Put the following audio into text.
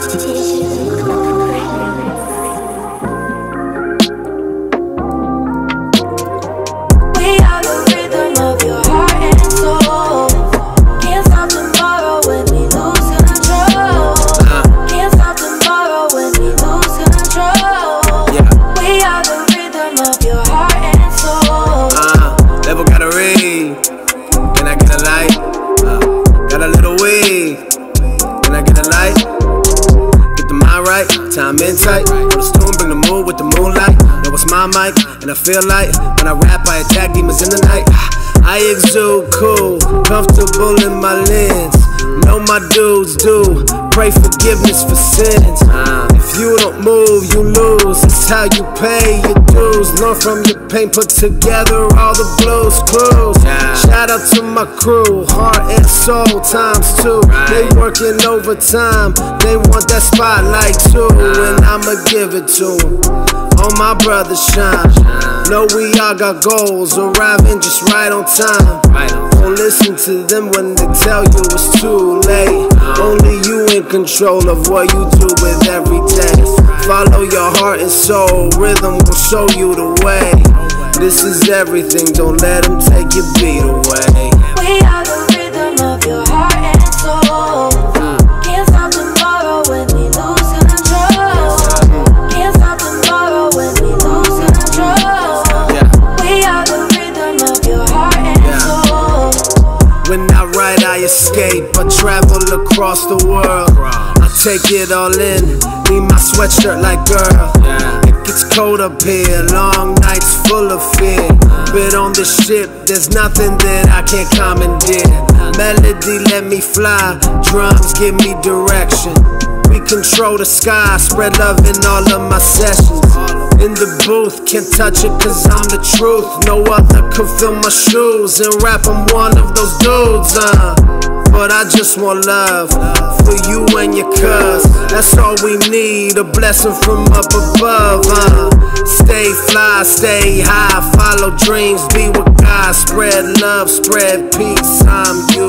time in tight. On the storm, bring the mood with the moonlight. Know it's my mic, and I feel like when I rap, I attack demons in the night. I exude cool, comfortable in my lens. Know my dudes do. Pray forgiveness for sins. If you don't move, you lose. It's how you pay your dues. Learn from your pain, put together all the blues clues. Shout out to my crew, heart and soul times two. They working overtime, they want that spotlight too, and I'ma give it to them. All my brothers shine. Know we all got goals, arriving just right on time. Don't listen to them when they tell you it's too control of what you do with every day. Follow your heart and soul, rhythm will show you the way. This is everything, don't let them take your beat When I I escape. I travel across the world. I take it all in. Need my sweatshirt like girl. It gets cold up here. Long nights full of fear. But on this ship, there's nothing that I can't commandeer. Melody let me fly. Drums give me direction. We control the sky, spread love in all of my sessions. The booth, can't touch it cause I'm the truth. No other could fill my shoes and rap, I'm one of those dudes, uh. But I just want love for you and your cuz. That's all we need, a blessing from up above, uh. Stay fly, stay high, follow dreams, be with God, spread love, spread peace. I'm you,